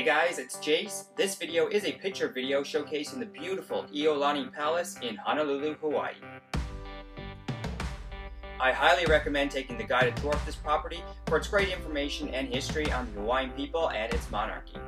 Hey guys, it's Jase. This video is a picture video showcasing the beautiful Iolani Palace in Honolulu, Hawaii. I highly recommend taking the guided tour of this property for its great information and history on the Hawaiian people and its monarchy.